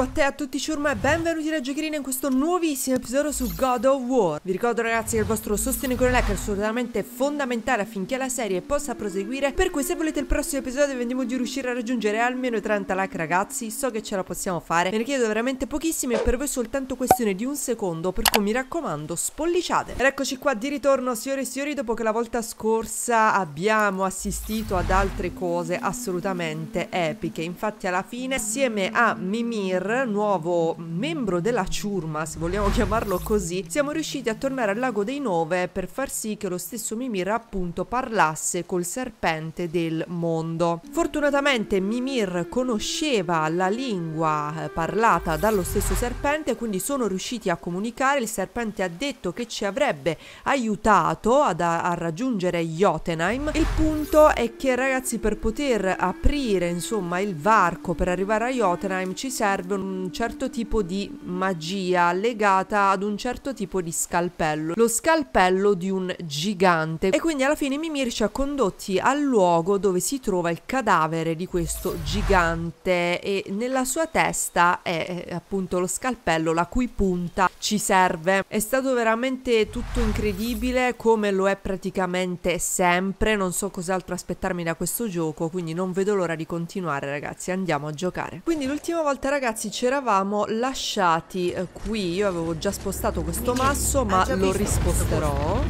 a te a tutti ciurma e benvenuti da Giocherina in questo nuovissimo episodio su God of War. Vi ricordo ragazzi che il vostro sostegno con like è assolutamente fondamentale affinché la serie possa proseguire. Per cui se volete il prossimo episodio vediamo di riuscire a raggiungere almeno i 30 like ragazzi. So che ce la possiamo fare, ne chiedo veramente pochissimi e per voi soltanto questione di un secondo Per cui mi raccomando spolliciate. Ed eccoci qua di ritorno signore e signori dopo che la volta scorsa abbiamo assistito ad altre cose assolutamente epiche. Infatti alla fine assieme a Mimir, nuovo membro della ciurma, se vogliamo chiamarlo così, siamo riusciti a tornare al lago dei Nove per far sì che lo stesso Mimir appunto parlasse col serpente del mondo. Fortunatamente Mimir conosceva la lingua eh, parlata dallo stesso serpente, quindi sono riusciti a comunicare. Il serpente ha detto che ci avrebbe aiutato ad, a raggiungere Jotunheim. Il punto è che ragazzi per poter aprire insomma il varco per arrivare a Jotunheim ci serve un certo tipo di magia legata ad un certo tipo di scalpello, lo scalpello di un gigante. E quindi alla fine Mimir ci ha condotti al luogo dove si trova il cadavere di questo gigante e nella sua testa è appunto lo scalpello la cui punta ci serve. È stato veramente tutto incredibile come lo è praticamente sempre, non so cos'altro aspettarmi da questo gioco, quindi non vedo l'ora di continuare ragazzi, andiamo a giocare. Quindi l'ultima volta ragazzi ci eravamo lasciati eh, qui, io avevo già spostato questo masso ma lo risposterò.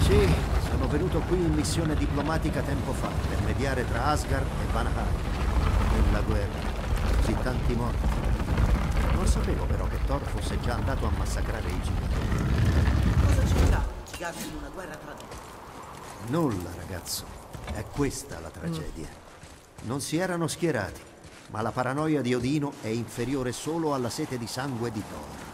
Sì, sono venuto qui in missione diplomatica tempo fa per mediare tra Asgard e Vanaheim. Nella guerra, così tanti morti. Non sapevo però che Thor fosse già andato a massacrare i giganti. Cosa c'entra giganti in una guerra tra loro? Nulla, ragazzo. È questa la tragedia. Non si erano schierati, ma la paranoia di Odino è inferiore solo alla sete di sangue di Thor.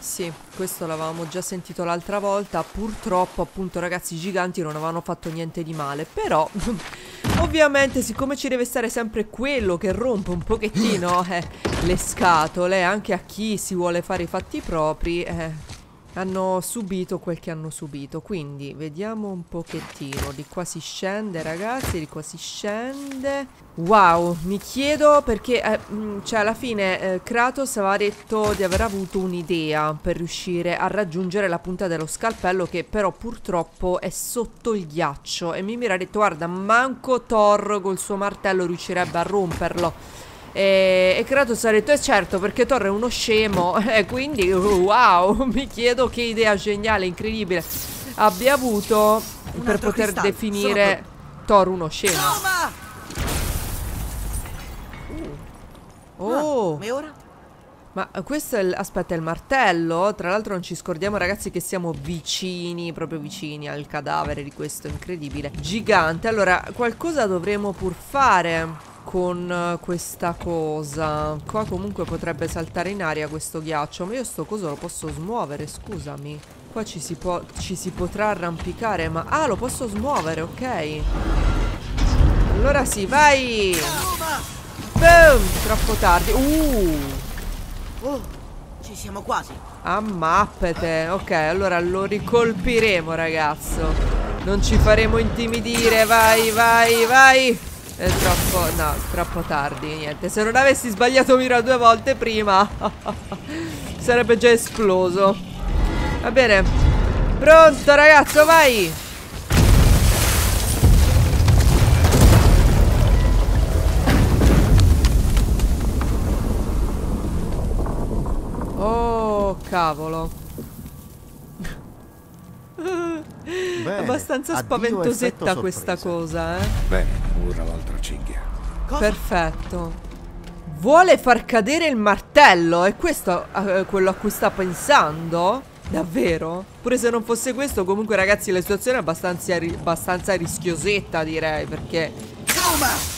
Sì, questo l'avevamo già sentito l'altra volta. Purtroppo, appunto, ragazzi, i giganti non avevano fatto niente di male. Però, ovviamente, siccome ci deve stare sempre quello che rompe un pochettino eh, le scatole, anche a chi si vuole fare i fatti propri, eh, hanno subito quel che hanno subito. Quindi, vediamo un pochettino. Di qua si scende, ragazzi, di qua si scende. Wow, mi chiedo perché, eh, mh, cioè alla fine eh, Kratos aveva detto di aver avuto un'idea per riuscire a raggiungere la punta dello scalpello che però purtroppo è sotto il ghiaccio e Mimir ha detto guarda manco Thor col suo martello riuscirebbe a romperlo e, e Kratos ha detto, eh certo, perché Thor è uno scemo. E quindi, wow, mi chiedo che idea geniale, incredibile abbia avuto Un per poter cristallo, definire Thor uno scemo. Oh, Ah, e ora? ma questo è il, aspetta, è il martello. Tra l'altro non ci scordiamo ragazzi che siamo vicini, proprio vicini al cadavere di questo incredibile gigante. Allora, qualcosa dovremo pur fare con eh, questa cosa. Qua comunque potrebbe saltare in aria questo ghiaccio, ma io sto coso lo posso smuovere, scusami. Qua ci si, può, ci si potrà arrampicare, ma... Ah, lo posso smuovere, ok. Allora sì, vai! Boom! Troppo tardi. Uh! Oh, ci siamo quasi. Ammappete. Ok, allora lo ricolpiremo, ragazzo. Non ci faremo intimidire. Vai, vai, vai. È troppo... No, troppo tardi. Niente. Se non avessi sbagliato mira due volte prima, sarebbe già esploso. Va bene. Pronto, ragazzo, vai. Oh, cavolo. Bene, Abbastanza spaventosetta questa cosa, eh. Bene, ora l'altra cinghia. Cosa? Perfetto. Vuole far cadere il martello? È questo eh, quello a cui sta pensando? Davvero? Pure se non fosse questo, comunque ragazzi la situazione è abbastanza, ri- abbastanza rischiosetta direi, perché... Roma!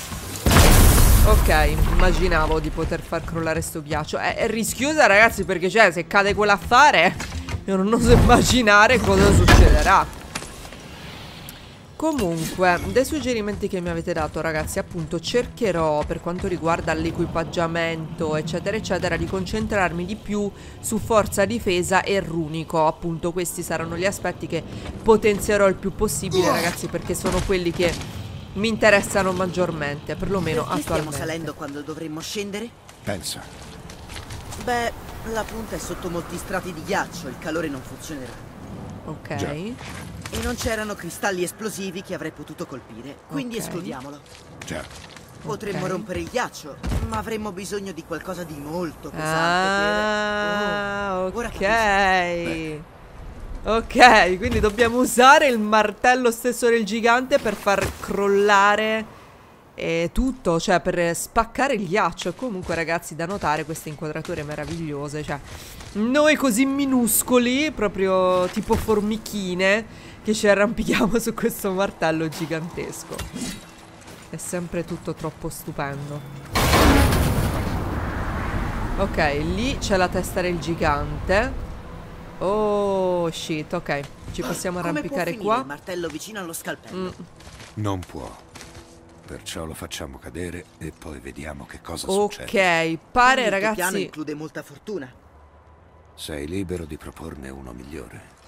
Ok, immaginavo di poter far crollare sto ghiaccio. È, è rischiosa ragazzi perché cioè se cade quell'affare io non oso immaginare cosa succederà. Comunque, dei suggerimenti che mi avete dato ragazzi, appunto cercherò per quanto riguarda l'equipaggiamento eccetera eccetera di concentrarmi di più su forza difesa e runico, appunto questi saranno gli aspetti che potenzierò il più possibile ragazzi perché sono quelli che mi interessano maggiormente, perlomeno Perché stiamo attualmente. salendo quando dovremmo scendere? Pensa. Beh, la punta è sotto molti strati di ghiaccio, il calore non funzionerà. Ok. Già. E non c'erano cristalli esplosivi che avrei potuto colpire, quindi Ok. escludiamolo. Già. Potremmo Ok. rompere il ghiaccio, ma avremmo bisogno di qualcosa di molto pesante Ah, per... Oh, ok. Ok, quindi dobbiamo usare il martello stesso del gigante per far crollare eh, tutto, cioè per spaccare il ghiaccio. Comunque, ragazzi, da notare queste inquadrature meravigliose. Cioè, noi così minuscoli, proprio tipo formichine, che ci arrampichiamo su questo martello gigantesco. È sempre tutto troppo stupendo. Ok, lì c'è la testa del gigante. Oh shit, ok. Ci possiamo Come può arrampicare qua. il martello vicino allo scalpello? Mm, Non può. Perciò lo facciamo cadere e poi vediamo che cosa succede. ok, pare Quindi il tuo piano ragazzi. include molta fortuna. Sei libero di proporne uno migliore.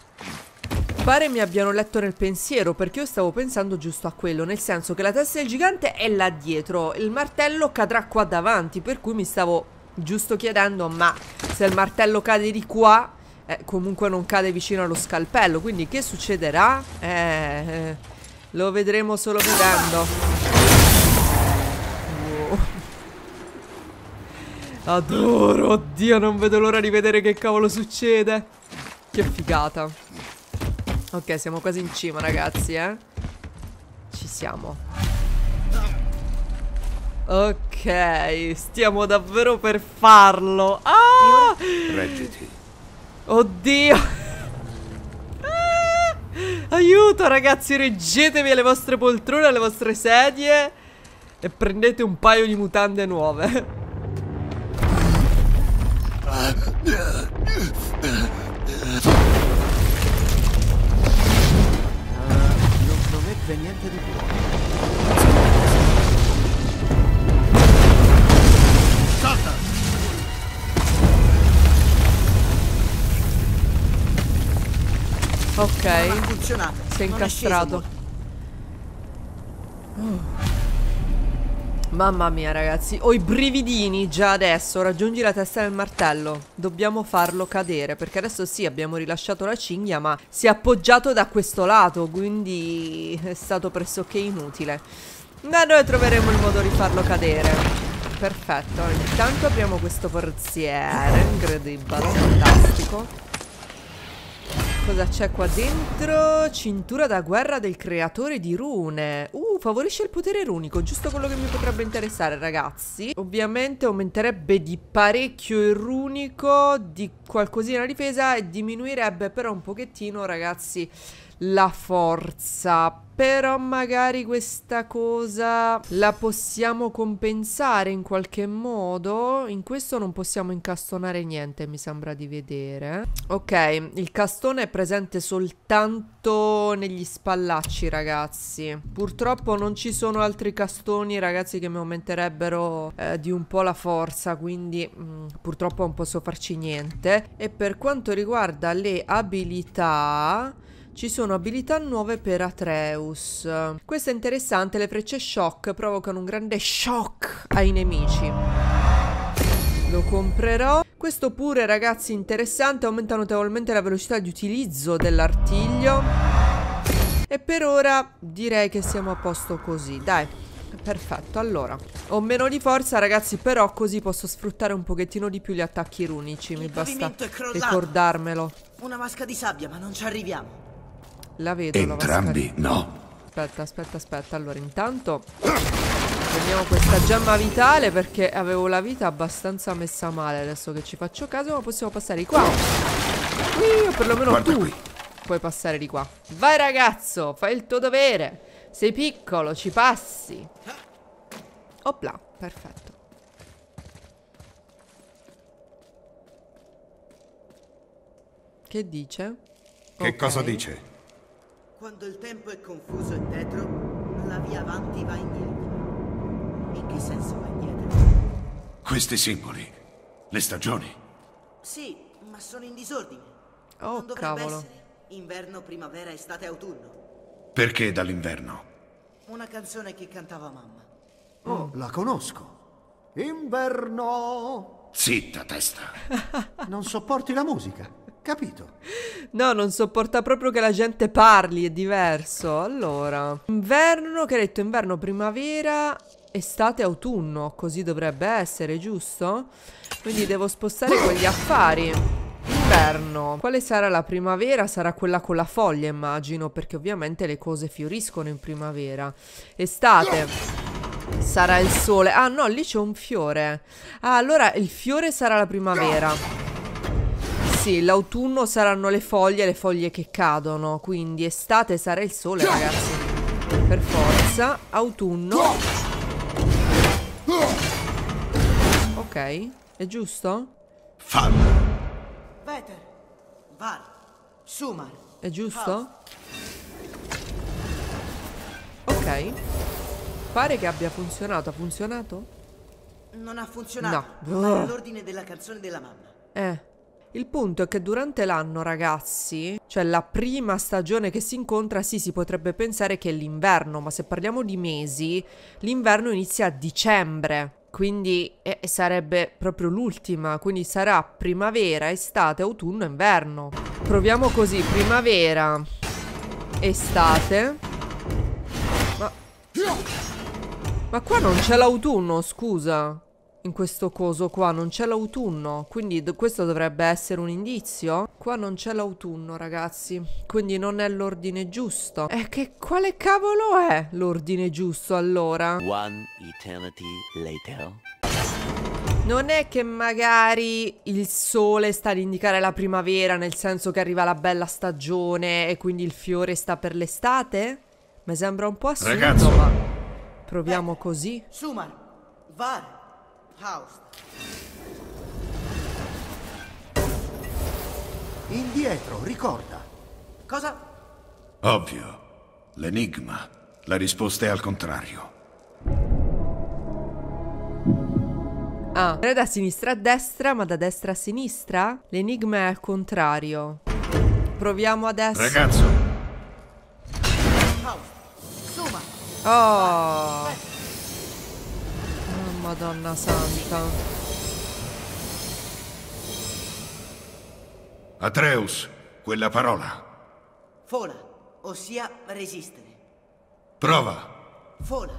Pare mi abbiano letto nel pensiero perché io stavo pensando giusto a quello, nel senso che la testa del gigante è là dietro, il martello cadrà qua davanti, per cui mi stavo giusto chiedendo, ma se il martello cade di qua, eh, comunque non cade vicino allo scalpello, quindi che succederà? Eh, eh, lo vedremo solo vivendo. Wow. Adoro, oddio, non vedo l'ora di vedere che cavolo succede. Che figata. Ok, siamo quasi in cima, ragazzi, eh. Ci siamo. Ok, stiamo davvero per farlo. Ah! Reggiti. Oddio. Ah! Aiuto, ragazzi, reggetevi alle vostre poltrone, alle vostre sedie e prendete un paio di mutande nuove. Promette niente di buono. Ok. Non ha funzionato. Si è Non sceso incastrato. Mamma mia, ragazzi. Ho i brividini già adesso. Raggiungi la testa del martello. Dobbiamo farlo cadere. Perché adesso sì, abbiamo rilasciato la cinghia, ma si è appoggiato da questo lato. Quindi è stato pressoché inutile. Ma noi troveremo il modo di farlo cadere. Perfetto. Intanto apriamo questo porziere. Incredibile. Fantastico. Cosa c'è qua dentro? Cintura da guerra del creatore di rune. Uh, favorisce il potere runico, giusto quello che mi potrebbe interessare, ragazzi. Ovviamente aumenterebbe di parecchio il runico, di qualcosina la difesa e diminuirebbe però un pochettino, ragazzi, la forza. Però magari questa cosa la possiamo compensare in qualche modo. In questo non possiamo incastonare niente, mi sembra di vedere. Ok, il castone è presente soltanto negli spallacci, ragazzi. Purtroppo non ci sono altri castoni, ragazzi, che mi aumenterebbero eh, di un po' la forza, quindi mm, purtroppo non posso farci niente. E per quanto riguarda le abilità... Ci sono abilità nuove per Atreus. Questo è interessante, le frecce shock provocano un grande shock ai nemici. Lo comprerò. Questo pure, ragazzi, interessante, aumenta notevolmente la velocità di utilizzo dell'artiglio. E per ora direi che siamo a posto così, dai. Perfetto, allora Ho meno di forza ragazzi Però così posso sfruttare un pochettino di più gli attacchi runici Mi basta ricordarmelo Una vasca di sabbia, ma non ci arriviamo. La vedo Entrambi no. Aspetta, aspetta, aspetta. Allora, intanto prendiamo questa gemma vitale perché avevo la vita abbastanza messa male adesso che ci faccio caso, ma possiamo passare di qua. Qui, o perlomeno Guarda tu qui. puoi passare di qua. Vai ragazzo, fai il tuo dovere. Sei piccolo, ci passi. Opla, perfetto. Che dice? Che Ok. cosa dice? Quando il tempo è confuso e tetro, la via avanti va indietro. In che senso va indietro? Questi simboli. Le stagioni. Sì, ma sono in disordine. Oh, non dovrebbe cavolo. essere. Inverno, primavera, estate, autunno. Perché dall'inverno? Una canzone che cantava mamma. Oh, la conosco. Inverno. Zitta, testa. Non sopporti la musica, capito? No, non sopporta proprio che la gente parli, è diverso. Allora, inverno, che hai detto inverno, primavera, estate, autunno, così dovrebbe essere, giusto? Quindi devo spostare quegli affari. Inverno. Quale sarà la primavera? Sarà quella con la foglia, immagino, perché ovviamente le cose fioriscono in primavera. Estate. Sarà il sole. Ah, no, lì c'è un fiore. Ah, allora il fiore sarà la primavera. Sì, l'autunno saranno le foglie, le foglie che cadono. Quindi estate sarà il sole, ragazzi. Per forza. Autunno. Ok, è giusto? Fallo. Veter, Var, Sumar. È giusto? Ok. Pare che abbia funzionato. Ha funzionato? Non ha funzionato. No. Ma l'ordine della canzone della mamma. Eh. Il punto è che durante l'anno, ragazzi, cioè la prima stagione che si incontra, sì, si potrebbe pensare che è l'inverno, ma se parliamo di mesi, l'inverno inizia a dicembre. Quindi eh, sarebbe proprio l'ultima, quindi sarà primavera, estate, autunno, inverno. Proviamo così, primavera, estate. Ma... Ma qua non c'è l'autunno, scusa. In questo coso qua non c'è l'autunno, quindi questo dovrebbe essere un indizio. Qua non c'è l'autunno, ragazzi, quindi non è l'ordine giusto. E che quale cavolo è l'ordine giusto allora? One eternity later. Non è che magari il sole sta ad indicare la primavera, nel senso che arriva la bella stagione e quindi il fiore sta per l'estate? Mi sembra un po' assurdo, Ragazzo. ma proviamo così. Sumar, Var, Haust. Indietro, ricorda. Cosa? Ovvio. L'enigma. La risposta è al contrario. Ah, non è da sinistra a destra, ma da destra a sinistra? L'enigma è al contrario. Proviamo adesso. Ragazzo. Oh. Madonna santa. Atreus, quella parola. Fola, ossia resistere. Prova. Fola.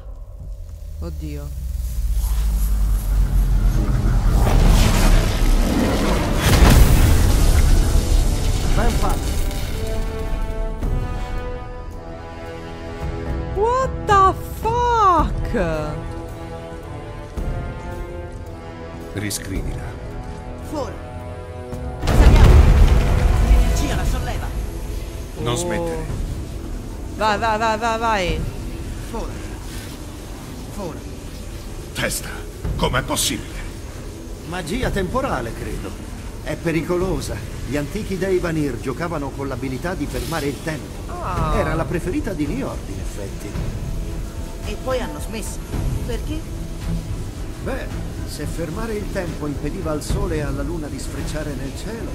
Oddio. Ben fatto. What the fuck? Riscrivila. Fola. Saliamo. L'energia la solleva. Non smettere. Vai, vai, vai, vai, vai. Fola. Fola. Testa, com'è possibile? Magia temporale, credo. È pericolosa. Gli antichi dei Vanir giocavano con l'abilità di fermare il tempo. Ah. Era la preferita di Niord, in effetti. E poi hanno smesso. Perché? Beh, se fermare il tempo impediva al sole e alla luna di sfrecciare nel cielo,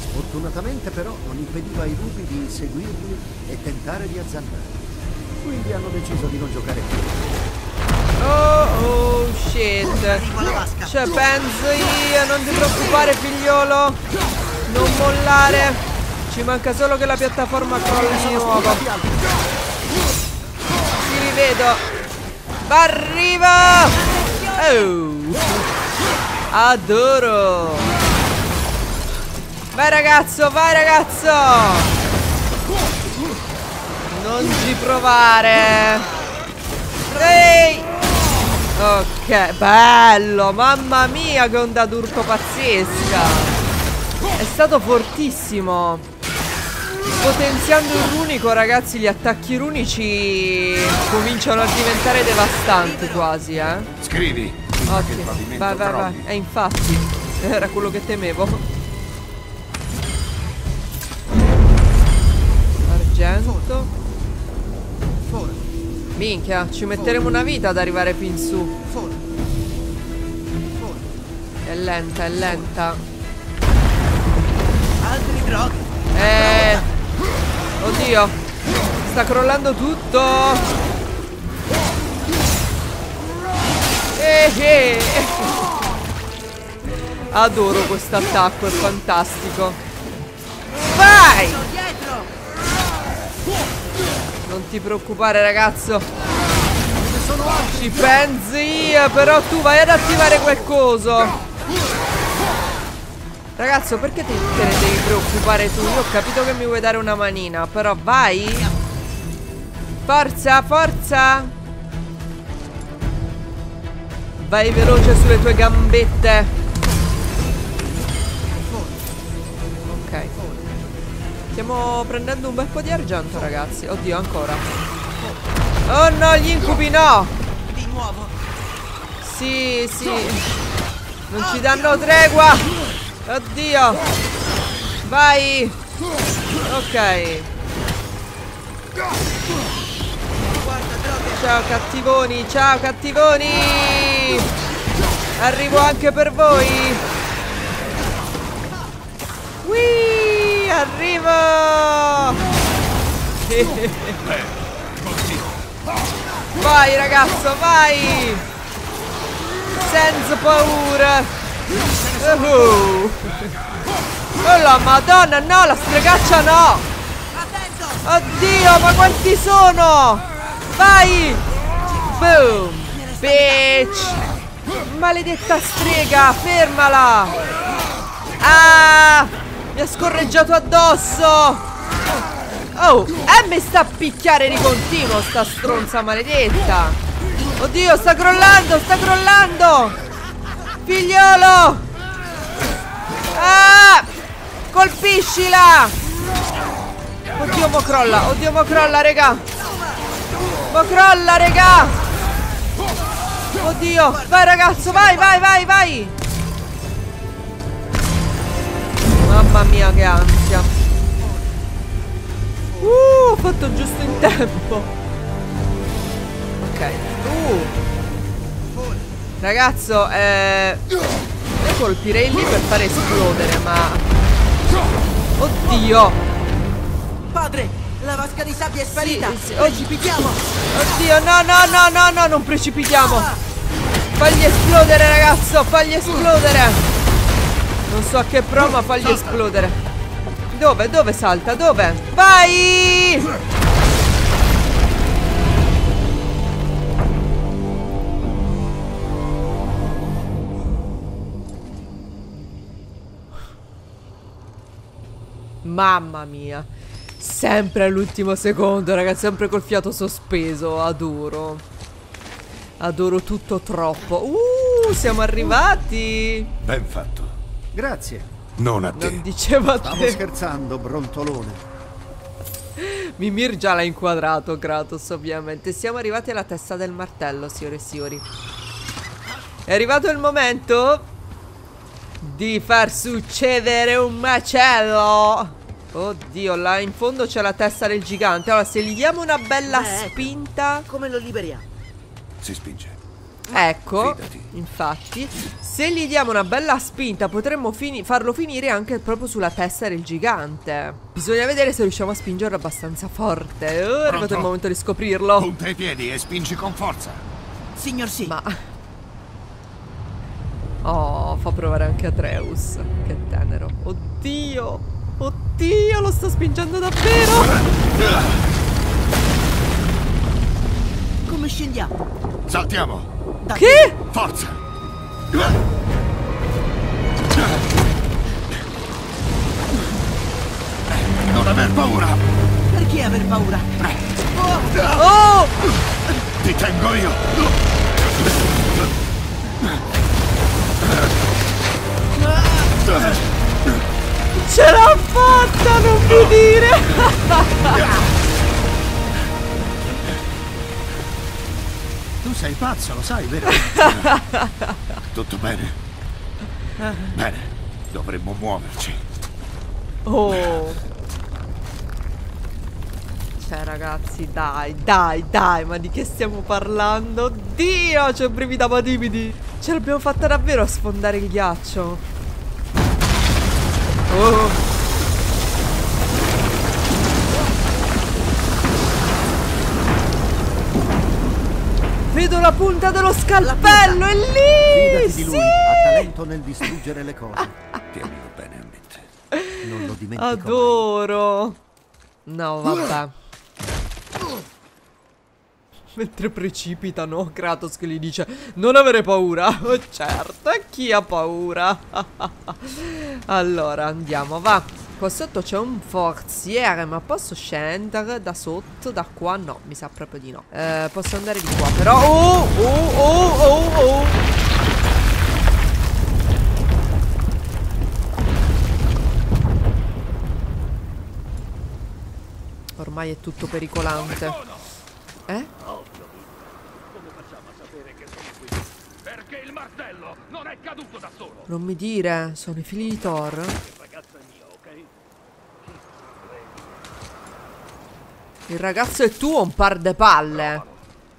sfortunatamente però non impediva ai lupi di inseguirli e tentare di azzannare. Quindi hanno deciso di non giocare più. Oh, oh, shit. Cioè, penso io, non ti preoccupare, figliolo. Non mollare. Ci manca solo che la piattaforma crolli di nuovo. Ti rivedo. Va arriva. Oh. Adoro. Vai ragazzo, vai ragazzo. Non ci provare. Ehi. Ok, bello, mamma mia che onda d'urto pazzesca È stato fortissimo Potenziando il runico ragazzi gli attacchi runici cominciano a diventare devastanti quasi eh Scrivi. Pavimento vai vai vai, crolli. e infatti era quello che temevo Argento. Minchia, ci metteremo una vita ad arrivare fin su. È lenta, è lenta Altri droghi. Eh. Oddio. Sta crollando tutto. Eh, eh. Adoro questo attacco, è fantastico. Vai! Non ti preoccupare ragazzo Ci pensi Però tu vai ad attivare quel coso Ragazzo perché te, te ne devi preoccupare tu Io ho capito che mi vuoi dare una manina Però vai Forza forza Vai veloce sulle tue gambette. Ok. Stiamo prendendo un bel po' di argento ragazzi. Oddio ancora. Oh no gli incubi no! Di nuovo! Sì sì. Non ci danno tregua. Oddio. Vai. Ok! Ciao cattivoni Ciao cattivoni! Arrivo anche per voi! Whee Arrivo! Vai ragazzo vai! Senza paura! Uh Oh la madonna no la stregaccia no! Oddio, ma quanti sono? Vai! Boom! Bitch! Maledetta strega, fermala! Ah! Mi ha scorreggiato addosso! Oh, e mi sta a picchiare di continuo sta stronza maledetta! Oddio, sta crollando, sta crollando! Figliolo! Ah! Colpiscila! Oddio mo crolla, oddio mo crolla regà Mo crolla regà Oddio, vai ragazzo, vai, vai, vai, vai! Mamma mia che ansia. Uh, ho fatto giusto in tempo. Ok. Uh. Ragazzo, eh Io colpirei lì per fare esplodere, ma Oddio. Padre! La vasca di sabbia è sparita! Sì, sì, Precipitiamo! Oddio, no, no, no, no, no, non precipitiamo. Fagli esplodere, ragazzo, fagli esplodere. Non so a che pro, ma fagli esplodere. Dove, dove salta, dove? Vai! Mamma mia. Sempre all'ultimo secondo, ragazzi, sempre col fiato sospeso, adoro. Adoro tutto troppo. Uh, siamo arrivati. Ben fatto. Grazie. Non a te. Non diceva a Stavo te. scherzando, brontolone. Mimir già l'ha inquadrato, Kratos, ovviamente. Siamo arrivati alla testa del martello, signore e signori. È arrivato il momento di far succedere un macello. Oddio, là in fondo c'è la testa del gigante. Allora, se gli diamo una bella Beh, ecco. spinta... Come lo liberiamo? Si spinge. Ecco, Fidati. infatti, se gli diamo una bella spinta potremmo fini- farlo finire anche proprio sulla testa del gigante. Bisogna vedere se riusciamo a spingerlo abbastanza forte. Oh, è arrivato il momento di scoprirlo. Punta i piedi e spingi con forza. Signor sì! Ma... Oh, fa provare anche Atreus. Che tenero. Oddio. Oddio, lo sto spingendo davvero. Come scendiamo? Saltiamo. Da Che? Forza. Non aver paura. Perché aver paura? Oh! Ti tengo io. Dire. Tu sei pazzo, lo sai, vero? Tutto bene? Bene. Dovremmo muoverci. Oh. Cioè, ragazzi, dai, dai, dai, ma di che stiamo parlando? Dio, c'ho brividi amadibidi. Ce l'abbiamo fatta davvero a sfondare il ghiaccio. Oh. Vedo la punta dello scalpello, è lì! Fidati di lui, sì! ha talento nel distruggere le cose. Tienilo bene a mente. Non lo dimentico mai. Adoro. No, vabbè. Mentre precipitano, Kratos che gli dice Non avere paura Oh certo, chi ha paura? allora, andiamo, va Qua sotto c'è un forziere Ma posso scendere da sotto, da qua? No, mi sa proprio di no eh, Posso andare di qua, però Oh, oh, oh, oh, oh Ormai è tutto pericolante Eh? Non mi dire, sono i figli di Thor? Ragazzo è mio, ok? Il ragazzo è tuo, un par de palle.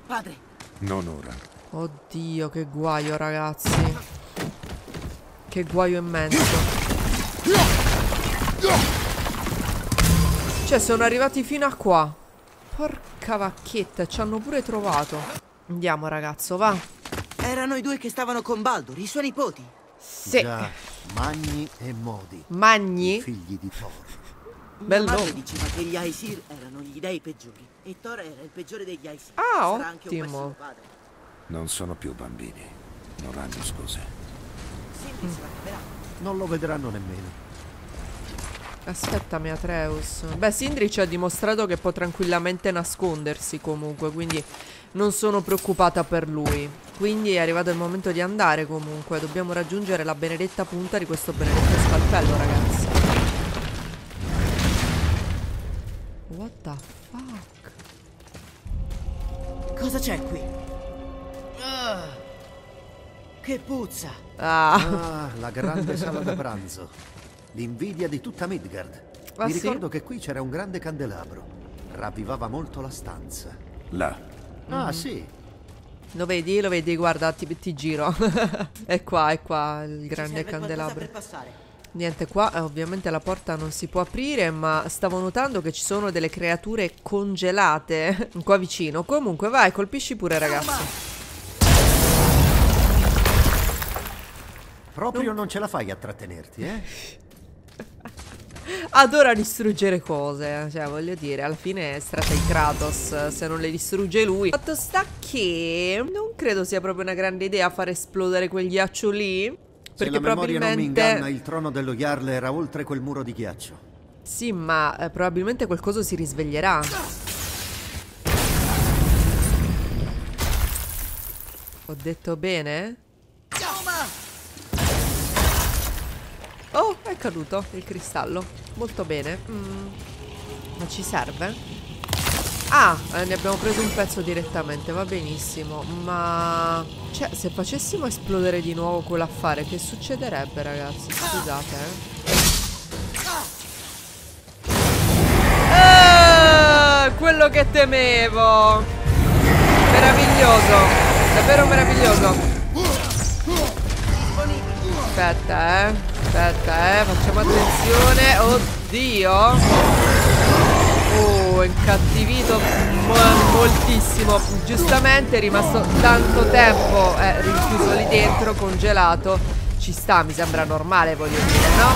Padre, Non ora. Oddio, che guaio, ragazzi. Che guaio immenso. Cioè, sono arrivati fino a qua. Porca vacchetta, ci hanno pure trovato. Andiamo, ragazzo, va. erano i due che stavano con Baldur, i suoi nipoti. Sì. Già, Magni e Modi, Magni. figli di Thor. Bello. Mia madre diceva che gli Aesir erano gli dei peggiori e Thor era il peggiore degli Aesir. Ah, Sarà anche un ottimo. Non sono più bambini. Non hanno scuse. La caverà. Non lo vedranno nemmeno. Aspettami, Atreus. Beh, Sindri ci ha dimostrato che può tranquillamente nascondersi comunque, quindi non sono preoccupata per lui. Quindi è arrivato il momento di andare comunque. Dobbiamo raggiungere la benedetta punta di questo benedetto scalpello, ragazzi. What the fuck? Cosa c'è qui? Ah, che puzza. Ah, Ah, la grande sala da pranzo. L'invidia di tutta Midgard. Ah, Mi sì? ricordo che qui c'era un grande candelabro. Ravvivava molto la stanza. Là. Ah, Mhm. sì. lo vedi? Lo vedi? Guarda, ti, ti giro. è qua, è qua il Ci grande candelabro. per passare. Niente, qua eh, ovviamente la porta non si può aprire, ma stavo notando che ci sono delle creature congelate qua vicino. Comunque, vai, colpisci pure, ragazzi. Proprio non ce la fai a trattenerti, eh? Adora distruggere cose, cioè voglio dire, alla fine si tratta di Kratos, se non le distrugge lui. Fatto sta che non credo sia proprio una grande idea far esplodere quel ghiaccio lì. Se Perché la memoria non mi inganna, probabilmente... il trono dello Jarl era oltre quel muro di ghiaccio. Sì, ma eh, probabilmente qualcosa si risveglierà. Ho detto bene? Oh, è caduto il cristallo. Molto bene. Mm. Ma ci serve? Ah, eh, ne abbiamo preso un pezzo direttamente, va benissimo. Ma... Cioè, se facessimo esplodere di nuovo quell'affare, che succederebbe, ragazzi? Scusate, eh. Ah, quello che temevo. Meraviglioso. Davvero meraviglioso. Aspetta, eh. Aspetta, eh. Facciamo attenzione. Oddio. Incattivito mo- moltissimo. Giustamente è rimasto tanto tempo eh, rinchiuso lì dentro, congelato. Ci sta, mi sembra normale, voglio dire, no?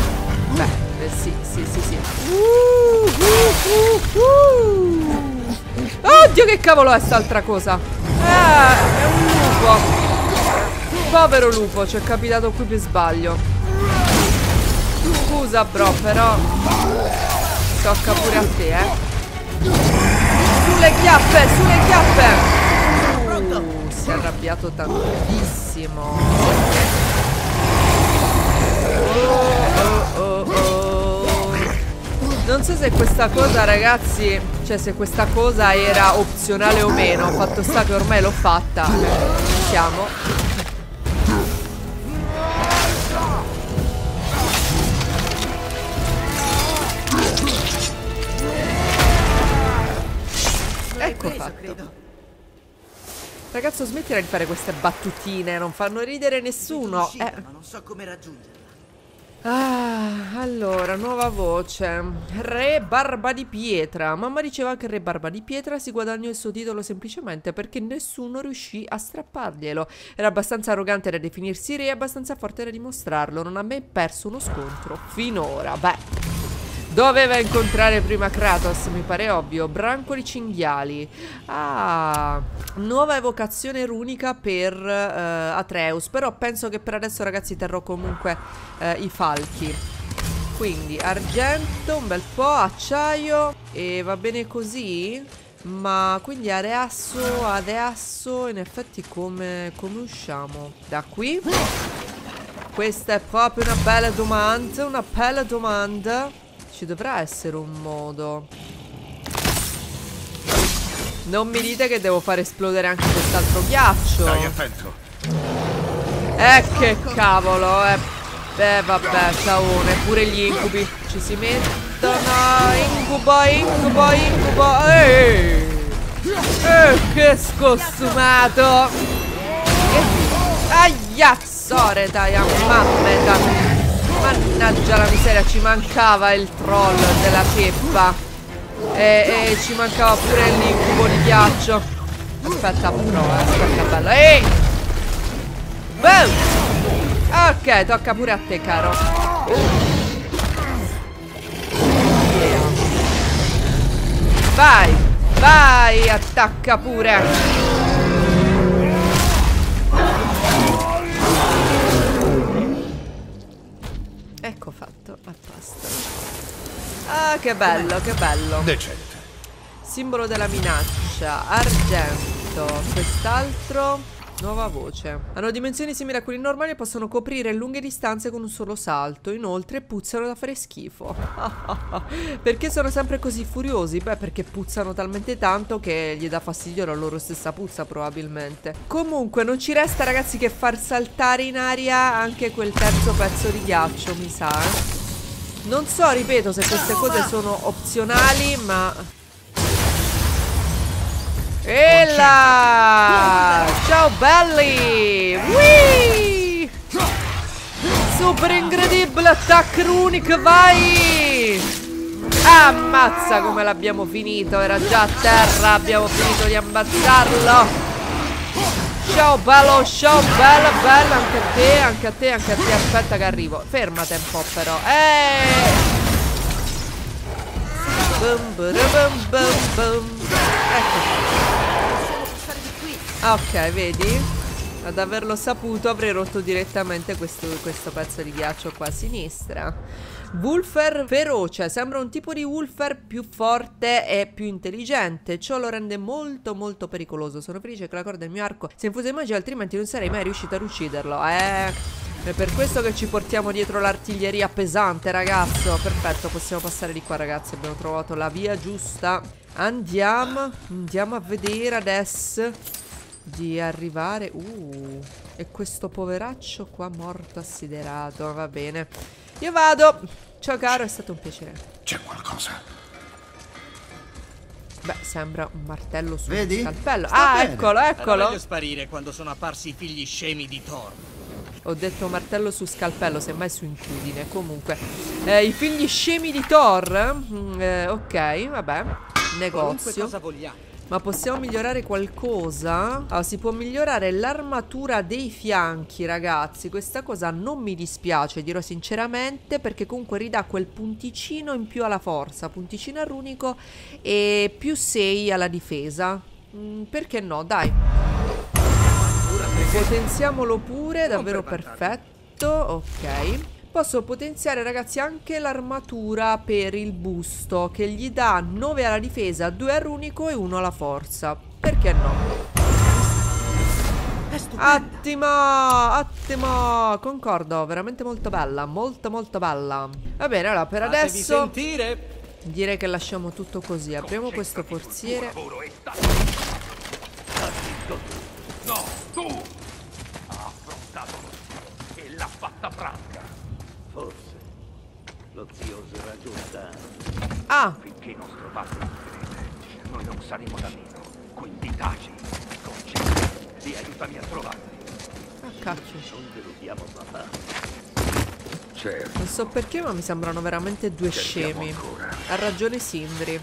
Beh, eh, sì, sì, sì, sì. Uh, uh, uh, uh. Oddio, che cavolo è st'altra cosa? Ah, è un lupo. Povero lupo, ci è capitato qui per sbaglio. Scusa, bro, però. Tocca pure a te, eh. Sulle chiappe, sulle chiappe. Uh, si è arrabbiato tantissimo. Oh, oh, oh, oh. Non so se questa cosa, ragazzi, cioè se questa cosa era opzionale o meno. Fatto sta che ormai l'ho fatta. Siamo. Ecco preso, fatto. credo. Ragazzo, smettila di fare queste battutine, non fanno ridere nessuno. l'uscita, Eh, ma non so come raggiungerla. Ah, allora, nuova voce. Re Barba di Pietra. Mamma diceva che Re Barba di Pietra si guadagnò il suo titolo semplicemente perché nessuno riuscì a strapparglielo. Era abbastanza arrogante da definirsi re e abbastanza forte da dimostrarlo. Non ha mai perso uno scontro. Finora, beh. Doveva incontrare prima Kratos, mi pare ovvio. Brancoli cinghiali. Ah, nuova evocazione runica per uh, Atreus. Però penso che per adesso, ragazzi, terrò comunque uh, i falchi. Quindi argento, un bel po', acciaio. E va bene così? Ma quindi adesso, adesso, in effetti come, come usciamo? Da qui? Questa è proprio una bella domanda, una bella domanda. Ci dovrà essere un modo. Non mi dite che devo far esplodere anche quest'altro ghiaccio. Stai attento. Eh che cavolo, eh. Beh vabbè, ciaone, pure gli incubi ci si mettono. Incubo, incubo, incubo. Ehi! Eh, che scostumato! Aia, sore, dai, ammameta. Mannaggia la miseria, ci mancava il troll della ceppa. E, e ci mancava pure l'incubo di ghiaccio. Aspetta, però, aspetta, bello. Ehi! Boom! Ok, tocca pure a te, caro. Vai! Vai, attacca pure! Ah, che bello, che bello. Decente. Simbolo della minaccia, argento. Quest'altro... Nuova voce. Hanno dimensioni simili a quelli normali e possono coprire lunghe distanze con un solo salto. Inoltre puzzano da fare schifo. perché sono sempre così furiosi? Beh, perché puzzano talmente tanto che gli dà fastidio la loro stessa puzza, probabilmente. Comunque, non ci resta, ragazzi, che far saltare in aria anche quel terzo pezzo di ghiaccio, mi sa. Eh? Non so, ripeto, se queste cose sono opzionali, ma... E là! Ciao belli! Whee! Super incredibile attacco unico, vai! Ammazza come l'abbiamo finito, era già a terra, abbiamo finito di ammazzarlo! Ciao bello, ciao bello, bello, anche a te, anche a te, anche a te, aspetta che arrivo. Fermate un po' però. Eh! Bum. Ecco. Ok, vedi? Ad averlo saputo avrei rotto direttamente questo, questo pezzo di ghiaccio qua a sinistra. Wulfer feroce, sembra un tipo di Wulfer più forte e più intelligente. Ciò lo rende molto molto pericoloso. Sono felice che la corda del mio arco sia infusa in magia, altrimenti non sarei mai riuscito ad ucciderlo. Eh... È per questo che ci portiamo dietro l'artiglieria pesante, ragazzo. Perfetto, possiamo passare di qua, ragazzi. Abbiamo trovato la via giusta. Andiamo, andiamo a vedere adesso di arrivare Uh E questo poveraccio qua morto assiderato Va bene Io vado Ciao caro è stato un piacere C'è qualcosa Beh sembra un martello sul Vedi? scalpello Sta Ah bene. eccolo eccolo Era meglio sparire quando sono apparsi i figli scemi di Thor. Ho detto martello su scalpello Semmai su incudine Comunque eh, I figli scemi di Thor mm, eh, Ok vabbè Qualunque Negozio cosa vogliamo. Ma possiamo migliorare qualcosa? Allora, si può migliorare l'armatura dei fianchi, ragazzi. Questa cosa non mi dispiace, dirò sinceramente, perché comunque ridà quel punticino in più alla forza, punticino al runico e più 6 alla difesa. Mm, perché no? Dai. Potenziamolo pure, davvero perfetto. Ok. Posso potenziare ragazzi anche l'armatura per il busto Che gli dà 9 alla difesa, 2 al runico e 1 alla forza Perché no? Attimo, attimo Concordo, veramente molto bella Molto molto bella Va bene, allora per Fatevi adesso sentire. Direi che lasciamo tutto così Apriamo questo forziere. No, tu! Ha affrontato e l'ha fatta franca. Zio userà giusta. Ah, Finché non trovate il segreto, noi non saremo da meno. Quindi taci, concentrati e aiutami a trovarli. ah cacchio Non deludiamo papà. Certo. Non so perché, ma mi sembrano veramente due Cerchiamo scemi. ancora. Ha ragione Sindri.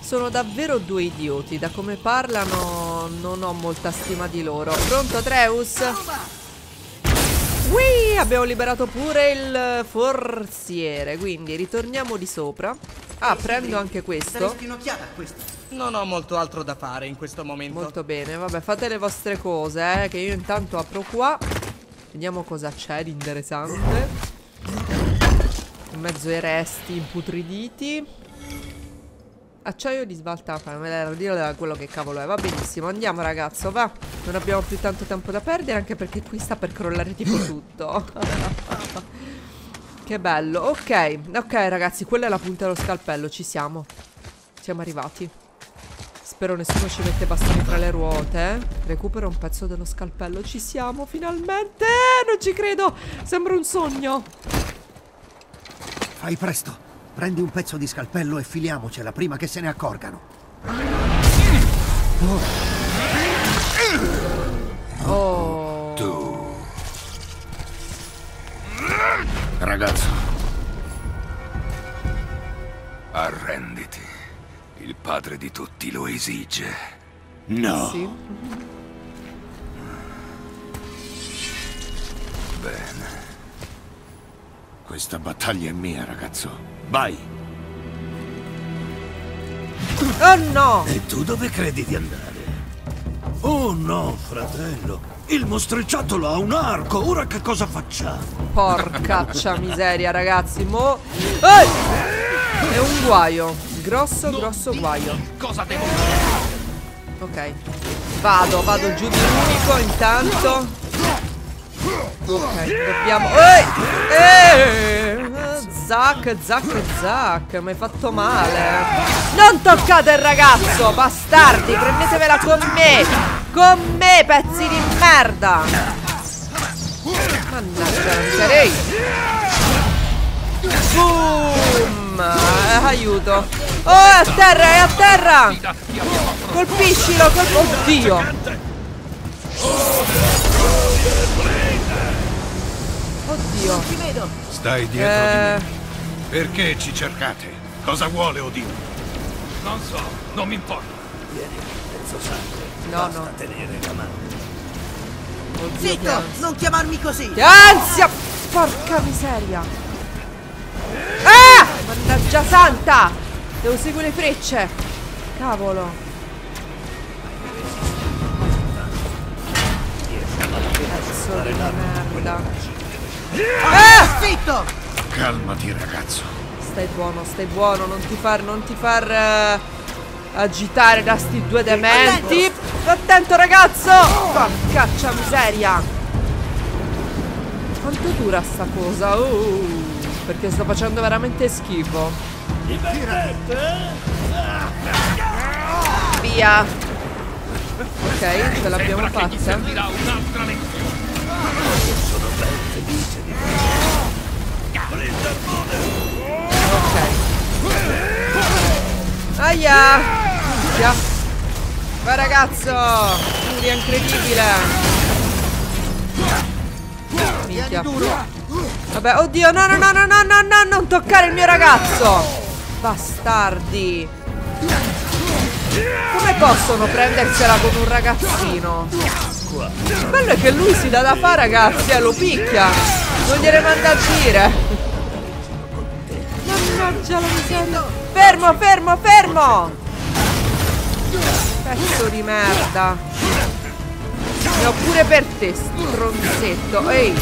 Sono davvero due idioti. Da come parlano, non ho molta stima di loro. Pronto, Treus? Ui, abbiamo liberato pure il forziere. Quindi ritorniamo di sopra. Ah, prendo anche questo. Non ho molto altro da fare in questo momento. Molto bene, vabbè, fate le vostre cose, eh, che io intanto apro qua. Vediamo cosa c'è di interessante. In mezzo ai resti imputriditi. Acciaio di svalta, fammi dire quello che cavolo è. Va benissimo, andiamo ragazzo, va. Non abbiamo più tanto tempo da perdere, anche perché qui sta per crollare tipo tutto. che bello. Ok, ok ragazzi, quella è la punta dello scalpello, ci siamo. Siamo arrivati. Spero nessuno ci mette bastoni tra le ruote. eh. Recupero un pezzo dello scalpello. Ci siamo finalmente. Non ci credo. Sembra un sogno. Fai presto. Prendi un pezzo di scalpello e filiamocela prima che se ne accorgano. Oh. Tu. Ragazzo. Arrenditi. Il padre di tutti lo esige. No. Sì. Bene. Questa battaglia è mia, ragazzo. Vai. Oh no. E tu dove credi di andare? Oh no, fratello. Il mostriciattolo ha un arco. Ora che cosa facciamo? Porcaccia miseria, ragazzi. Mo. Ehi! È un guaio. Grosso, grosso guaio. Cosa devo fare? Ok. Vado, vado giù di unico intanto. Ok, dobbiamo. Ehi! Ehi! Zac, zac, zac. Mi hai fatto male. Non toccate il ragazzo, bastardi! Prendetevela con me! Con me, pezzi di merda! Mannaggia miseria. Ehi! Boom! Eh, aiuto! Oh, è a terra, è a terra! Colpiscilo, colpiscilo! Oddio! Oddio! Stai dietro Eh, di me. Perché ci cercate? Cosa vuole Odino? Non so, non mi importa. Mezzo sangue. no, no. Tenere la mano. Oddio, Zitto, non chiamarmi così. Che ansia! Porca miseria! Ah! Mannaggia santa! Devo seguire le frecce! Cavolo! Pezzo di merda! Ah! Zitto! Calmati, ragazzo. Stai buono, stai buono, non ti far, non ti far eh, agitare da sti due dementi. Attento ragazzo! Porcaccia miseria! Quanto dura sta cosa? Uh, perché sto facendo veramente schifo. Via! Ok, ce l'abbiamo fatta. Ok. Aia! Minchia. Vai ragazzo! Furia incredibile! Minchia. Vabbè, oddio, no, no, no, no, no, no, no, non toccare il mio ragazzo! Bastardi! Come possono prendersela con un ragazzino? Il bello è che lui si dà da fare, ragazzi, e lo picchia! Non gliene manda a dire! Mannaggia la miseria! Fermo, fermo, fermo! Pezzo di merda! Ne ho pure per te, stronzetto! Ehi!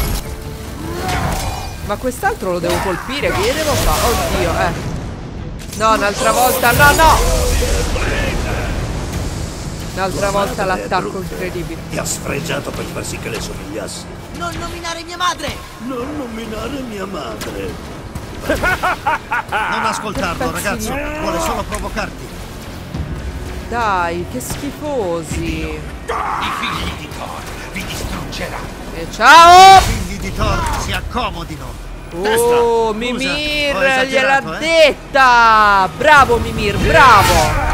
Ma quest'altro lo devo colpire? Che devo fare? Oddio, eh! No, un'altra volta, no, no! Un'altra volta l'attacco incredibile. Ti ha sfregiato per far sì che le somigliassi. Non nominare mia madre! Non nominare mia madre. Non ascoltarlo, ragazzo. Vuole solo provocarti. Dai, che schifosi! I figli di Thor vi distruggerà. E ciao! Figli di Thor, si accomodino. Oh, Mimir gliel'ha eh? detta! Bravo Mimir, bravo!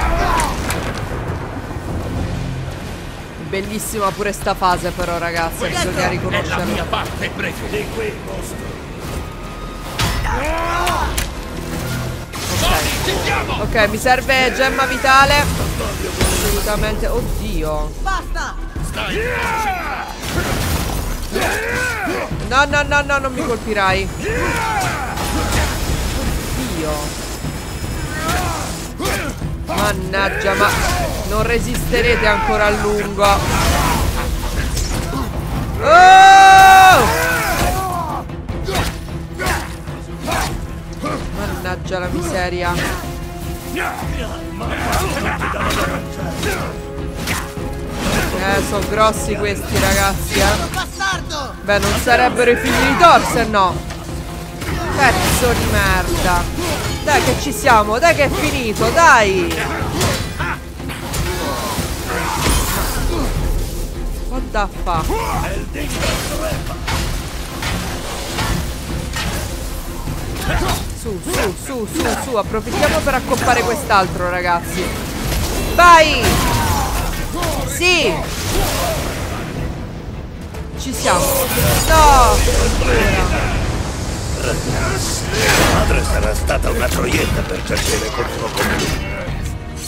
Bellissima pure sta fase però ragazzi, bisogna È la riconoscerla. mia parte preferita. Ok, mi serve gemma vitale. Assolutamente. Oddio. Basta! No, no, no, no, non mi colpirai. Oddio. Mannaggia, ma non resisterete ancora a lungo. Oh! Mannaggia la miseria. Eh, sono grossi questi ragazzi, eh. Beh, non sarebbero i figli di Thor se no. Pezzo di merda. Dai che ci siamo, dai che è finito, dai. What the fuck? Su, su, su, su, su, approfittiamo per accoppare quest'altro, ragazzi. Vai! Sì! Ci siamo. No! Madre sarà stata una troietta per giacere con suo comune.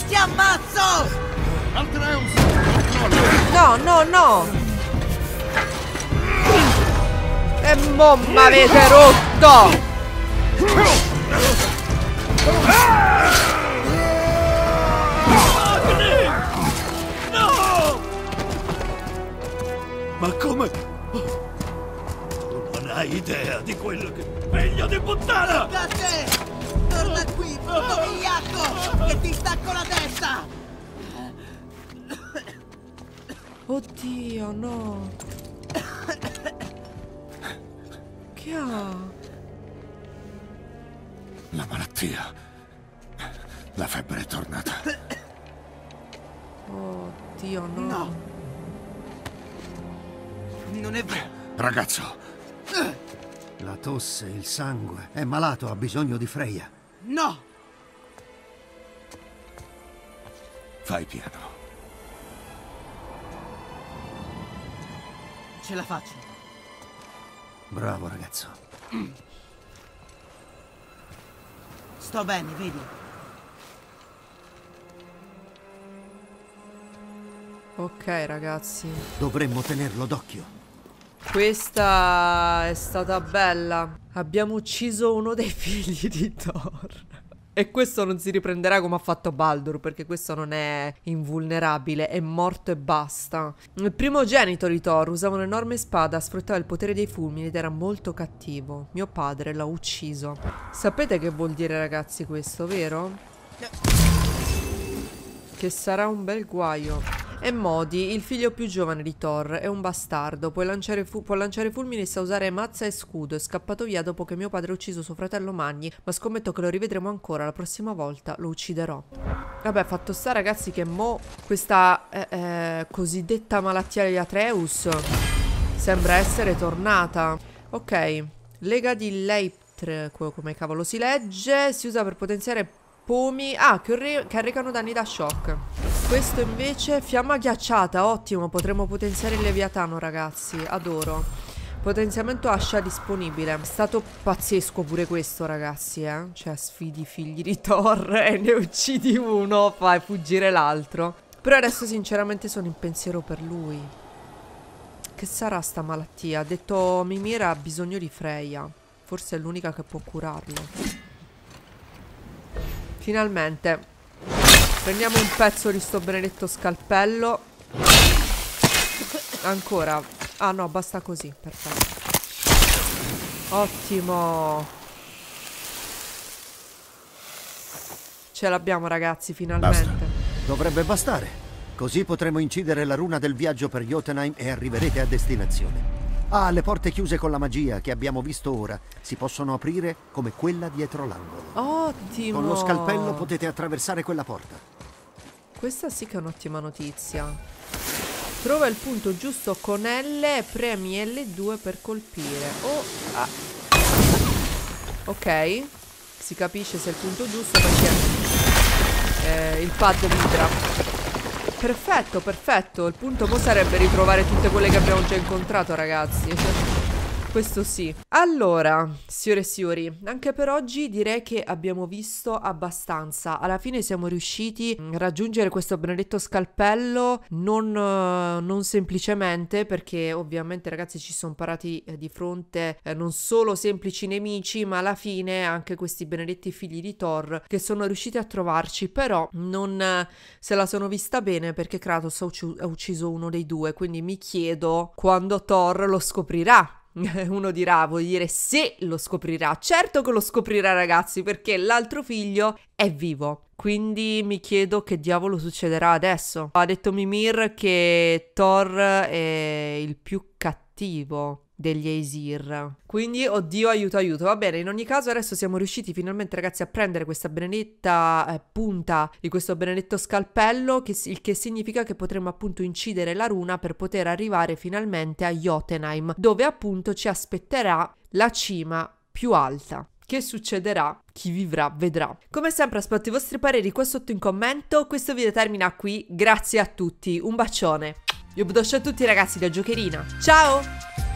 Ti ammazzo! No, no, no! E mo m'avete rotto! Ma come? Oh, Tu non hai idea di quello che... Figlio di puttana! Da te! Torna qui, brutto vigliacco! Che ti stacco la testa! Oddio, no! Che ha? La malattia. La febbre è tornata. Oddio, no. No. Non è vero. Ragazzo, La tosse, il sangue. È malato, ha bisogno di Freya. No! fai piano. Ce la faccio. Bravo ragazzo. Sto bene, vedi? Ok, ragazzi. Dovremmo tenerlo d'occhio. Questa è stata bella. Abbiamo ucciso uno dei figli di Thor. E questo non si riprenderà come ha fatto Baldur, perché questo non è invulnerabile, è morto e basta. Il primogenito di Thor usava un'enorme spada, sfruttava il potere dei fulmini ed era molto cattivo. Mio padre l'ha ucciso. Sapete che vuol dire, ragazzi, questo, vero? Che sarà un bel guaio. E Modi, il figlio più giovane di Thor, è un bastardo. Può lanciare, può lanciare fulmini e sa usare mazza e scudo. È scappato via dopo che mio padre ha ucciso suo fratello Magni. Ma scommetto che lo rivedremo ancora. La prossima volta lo ucciderò. Vabbè, fatto sta, ragazzi, che mo questa eh, eh, cosiddetta malattia di Atreus sembra essere tornata. Ok, lega di Leiptr, co- come cavolo si legge, si usa per potenziare pomi. Ah, caricano danni da shock. Questo invece, fiamma ghiacciata, ottimo, potremo potenziare il leviatano, ragazzi, adoro. Potenziamento ascia disponibile. È stato pazzesco pure questo, ragazzi, eh. Cioè, sfidi figli di Thor e ne uccidi uno, fai fuggire l'altro. Però adesso sinceramente sono in pensiero per lui. Che sarà sta malattia? Ha detto Mimira ha bisogno di Freya. Forse è l'unica che può curarlo. Finalmente. Prendiamo un pezzo di sto benedetto scalpello. Ancora. Ah no, basta così. Perfetto. Ottimo. Ce l'abbiamo ragazzi, finalmente. Dovrebbe bastare. Così potremo incidere la runa del viaggio per Jotunheim e arriverete a destinazione. Ah, le porte chiuse con la magia che abbiamo visto ora si possono aprire come quella dietro l'angolo. Ottimo. Con lo scalpello potete attraversare quella porta. Questa sì che è un'ottima notizia. Trova il punto giusto con L e premi L2 per colpire. Oh, ah. Ok. Si capisce se è il punto giusto perché eh, il pad vibra. Perfetto, perfetto. Il punto mo sarebbe ritrovare tutte quelle che abbiamo già incontrato, ragazzi. Questo sì. Allora, signore e signori, anche per oggi direi che abbiamo visto abbastanza. Alla fine siamo riusciti a raggiungere questo benedetto scalpello non, non semplicemente perché ovviamente ragazzi ci sono parati eh, di fronte eh, non solo semplici nemici ma alla fine anche questi benedetti figli di Thor che sono riusciti a trovarci però non eh, se la sono vista bene perché Kratos ha ucciso uno dei due quindi mi chiedo quando Thor lo scoprirà Uno dirà, vuol dire se lo scoprirà. Certo che lo scoprirà, ragazzi, perché l'altro figlio è vivo. Quindi mi chiedo che diavolo succederà adesso. Ha detto Mimir che Thor è il più cattivo degli Aesir. Quindi, oddio, aiuto, aiuto. Va bene, in ogni caso adesso siamo riusciti finalmente, ragazzi, a prendere questa benedetta eh, punta di questo benedetto scalpello, che, il che significa che potremo appunto incidere la runa per poter arrivare finalmente a Jotunheim, dove appunto ci aspetterà la cima più alta. Che succederà? Chi vivrà vedrà. Come sempre aspetto i vostri pareri qua sotto in commento. Questo video termina qui. Grazie a tutti. Un bacione. Io a tutti ragazzi da Giocherina. Ciao!